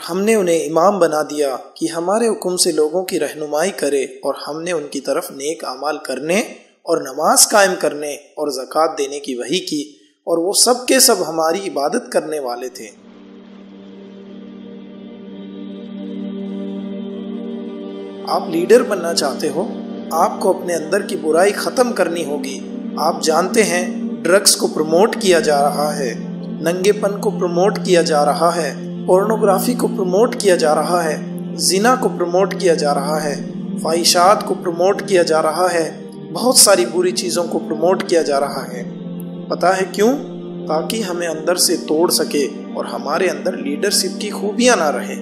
और हमने उन्हें इमाम बना दिया कि हमारे हुक्म से लोगों की रहनुमाई करे और हमने उनकी तरफ़ नेक अमाल करने और नमाज़ कायम करने और जक़ात देने की वही की और वो सब के सब हमारी इबादत करने वाले थे। आप लीडर बनना चाहते हो? आपको अपने अंदर की बुराई खत्म करनी होगी। आप जानते हैं, ड्रग्स को प्रमोट किया जा रहा है, नंगेपन को प्रमोट किया जा रहा है। पोर्नोग्राफी को प्रमोट किया जा रहा है जिना को प्रमोट किया जा रहा है ख्वाहिशात को प्रमोट किया जा रहा है, बहुत सारी बुरी चीज़ों को प्रमोट किया जा रहा है। पता है क्यों? ताकि हमें अंदर से तोड़ सके और हमारे अंदर लीडरशिप की खूबियाँ ना रहे।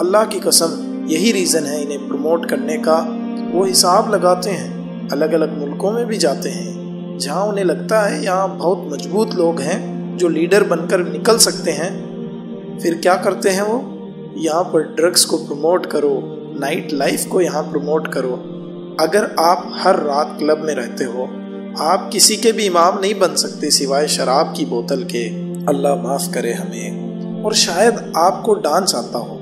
अल्लाह की कसम, यही रीज़न है इन्हें प्रमोट करने का। वो हिसाब लगाते हैं अलग अलग मुल्कों में भी जाते हैं। जहाँ उन्हें लगता है यहाँ बहुत मज़बूत लोग हैं जो लीडर बनकर निकल सकते हैं फिर क्या करते हैं वो? यहाँ पर ड्रग्स को प्रमोट करो नाइट लाइफ को यहाँ प्रमोट करो। अगर आप हर रात क्लब में रहते हो, आप किसी के भी इमाम नहीं बन सकते सिवाय शराब की बोतल के। अल्लाह माफ़ करे हमें। और शायद आपको डांस आता हो।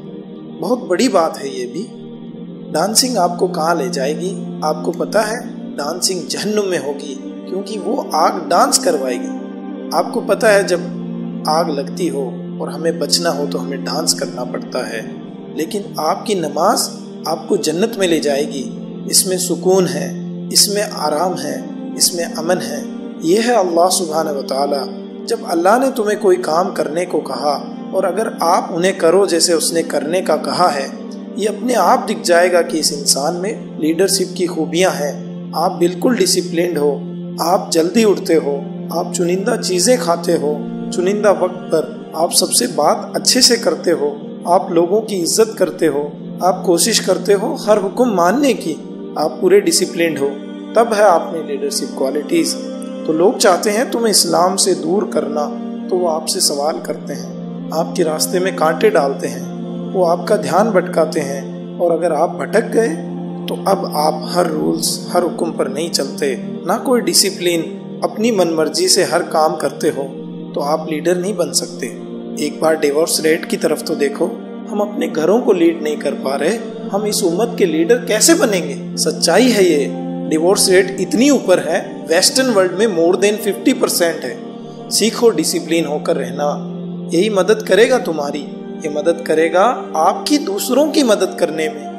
बहुत बड़ी बात है ये भी। डांसिंग आपको कहाँ ले जाएगी? आपको पता है डांसिंग जहन्नुम में होगी, क्योंकि वो आग डांस करवाएगी। आपको पता है जब आग लगती हो और हमें बचना हो तो हमें डांस करना पड़ता है। लेकिन आपकी नमाज़ आपको जन्नत में ले जाएगी। इसमें सुकून है, इसमें आराम है, इसमें अमन है। ये है अल्लाह सुबहान वाली जब अल्लाह ने तुम्हें कोई काम करने को कहा और अगर आप उन्हें करो जैसे उसने करने का कहा है, ये अपने आप दिख जाएगा कि इस इंसान में लीडरशिप की खूबियाँ हैं। आप बिल्कुल डिसिप्लिन हो, आप जल्दी उठते हो, आप चुनिंदा चीज़ें खाते हो, चुनिंदा वक्त पर आप सबसे बात अच्छे से करते हो, आप लोगों की इज़्ज़त करते हो, आप कोशिश करते हो हर हुक्म मानने की, आप पूरे डिसिप्लिन हो, तब है आप में लीडरशिप क्वालिटीज तो लोग चाहते हैं तुम्हें इस्लाम से दूर करना तो वो आपसे सवाल करते हैं, आपके रास्ते में कांटे डालते हैं, वो आपका ध्यान भटकाते हैं, और अगर आप भटक गए तो अब आप हर रूल्स हर हुक्म पर नहीं चलते, ना कोई डिसिप्लिन अपनी मनमर्जी से हर काम करते हो। तो आप लीडर नहीं बन सकते। एक बार डिवोर्स रेट की तरफ़ तो देखो। हम अपने घरों को लीड नहीं कर पा रहे। हम इस उम्मत के लीडर कैसे बनेंगे? सच्चाई है ये। डिवोर्स रेट इतनी ऊपर है वेस्टर्न वर्ल्ड में मोर देन 50 परसेंट है। सीखो डिसिप्लिन होकर रहना। यही मदद करेगा तुम्हारी। ये मदद करेगा आपकी दूसरों की मदद करने में।